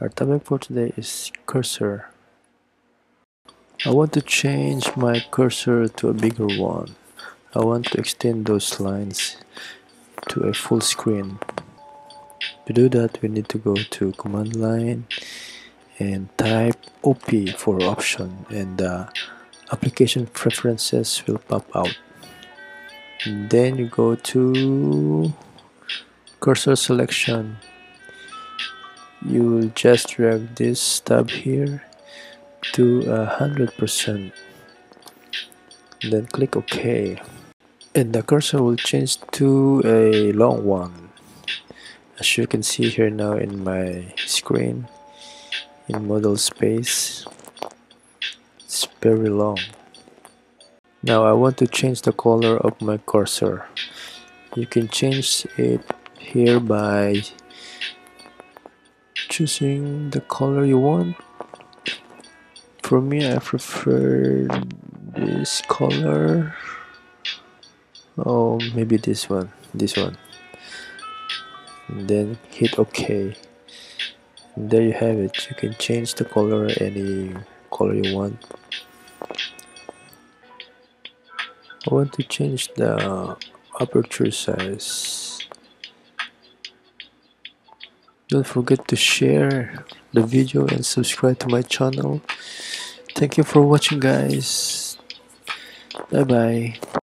Our topic for today is cursor. I want to change my cursor to a bigger one. I want to extend those lines to a full screen. To do that, we need to go to command line and type OP for option and the application preferences will pop out. And then you go to cursor selection you will just drag this tab here to a hundred percent. Then click OK. And the cursor will change to a long one. As you can see here now in my screen in model space it's very long. Now I want to change the color of my cursor. You can change it here by choosing the color you want. For me I prefer this color. Oh maybe this one this one. And then hit OK. And there you have it. You can change the color any color you want. I want to change the aperture size don't forget to share the video and subscribe to my channel. Thank you for watching guys. Bye bye